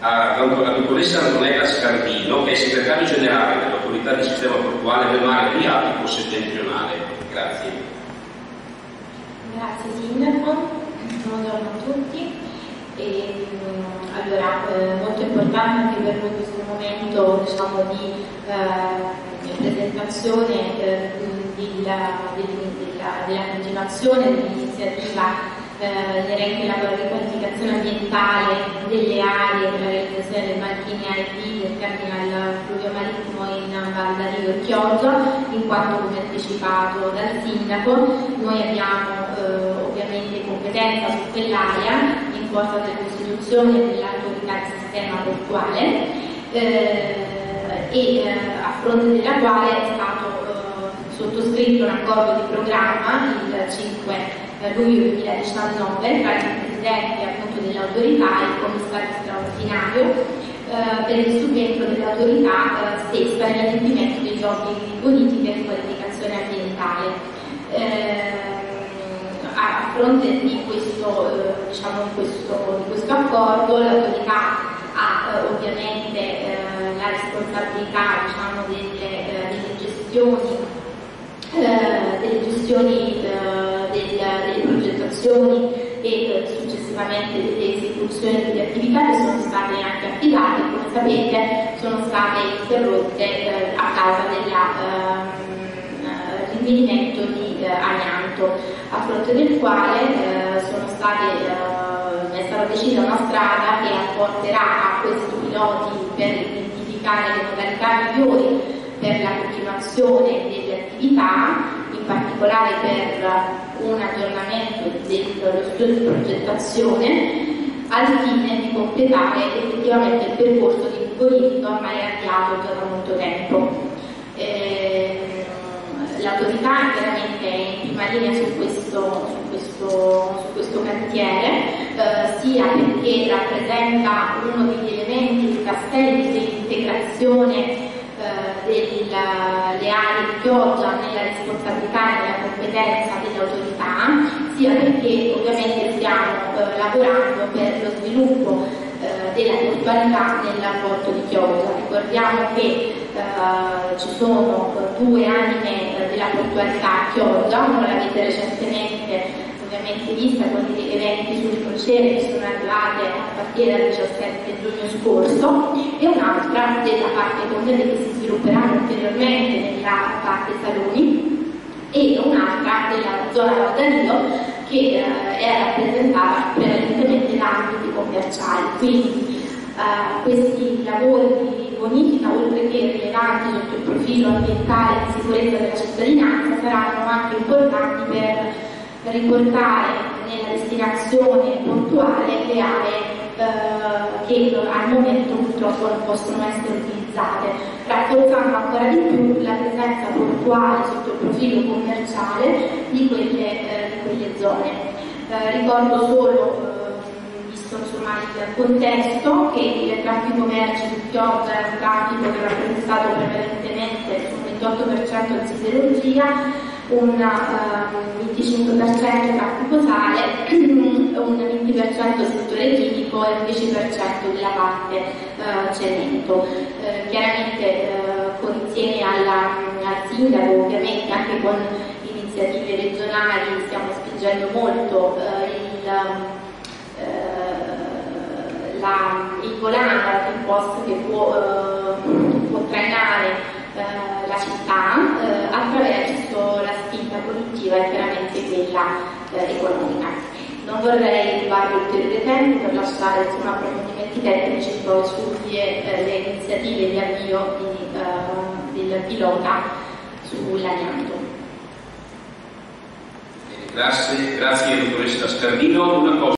alla dottoressa Antonella Scardino, che è segretario generale dell'autorità di sistema portuale del mare Adriatico settentrionale. Grazie. Grazie Sindaco, buongiorno a tutti. E, allora, eh, molto importante anche per noi questo momento diciamo, di eh, presentazione eh, della, della, della continuazione dell'iniziativa eh, inerenti alla riqualificazione ambientale delle aree per la realizzazione del banchini ARP del terminal fluvio marittimo in Val d'Arido e Chioggia, in quanto come anticipato dal sindaco noi abbiamo eh, ovviamente competenza su quell'area in forza della costituzione dell'autorità di sistema portuale eh, e eh, a fronte della quale è stato eh, sottoscritto un accordo di programma il 5 luglio 2019 tra i presidenti appunto dell'autorità e il commissario straordinario eh, per il subentro dell'autorità eh, stessa nell'adempimento degli obblighi e di qualificazione ambientale. Eh, a fronte di questo, eh, diciamo, questo, di questo accordo l'autorità ha ovviamente la responsabilità diciamo, delle, delle gestioni, delle gestioni delle progettazioni e eh, successivamente delle esecuzioni delle attività che sono state anche affidate, come sapete sono state interrotte eh, a causa dell'rinvenimento ehm, di eh, amianto, a fronte del quale sono state è stata decisa una strada che apporterà a questi piloti per identificare le modalità migliori per la continuazione delle attività particolare per un aggiornamento dello studio di progettazione al fine di completare effettivamente il percorso di bonifica ormai avviato da molto tempo. Eh, L'autorità chiaramente è in prima linea su questo, su questo, su questo cantiere, eh, sia perché rappresenta uno degli elementi, dei castelli dell'integrazione delle aree di pioggia nella responsabilità e nella competenza dell'autorità, sia perché ovviamente stiamo eh, lavorando per lo sviluppo eh, della portualità nel porto di Chioggia. Ricordiamo che eh, ci sono due anime della portualità a Chioggia, una l'avete recentemente ovviamente vista con gli eventi sulle crociere che sono arrivate a partire dal 17 giugno scorso e un'altra della parte condene che si svilupperanno ulteriormente nella parte saloni e un'altra della zona Laudario che eh, è rappresentata prevalentemente da ambiti commerciali. Quindi eh, questi lavori di bonifica, oltre che rilevanti sotto il profilo ambientale e di sicurezza della cittadinanza, saranno anche importanti per riportare nella destinazione portuale le aree eh, che al momento purtroppo non possono essere utilizzate, rafforzando ancora di più la presenza portuale sotto il profilo commerciale di quelle, eh, di quelle zone. Eh, ricordo solo eh, insomma, il contesto che il traffico merci su Chioggia è un traffico che è rappresentato prevalentemente sul 28% di siderurgia un uh, 25% traffico sale, un 20% settore chimico e un 10% della parte uh, cemento. Uh, chiaramente uh, insieme alla, al sindaco, ovviamente anche con iniziative regionali, stiamo spingendo molto il, la, il volano che, post, che può, può trainare la città eh, attraverso la spinta produttiva e quella eh, economica. Non vorrei rubarvi ulteriore tempo per lasciare insomma, approfondimenti tecnici poi sulle eh, iniziative di avvio di, del pilota sull'amianto. Grazie, grazie dottoressa Scardino. Una cosa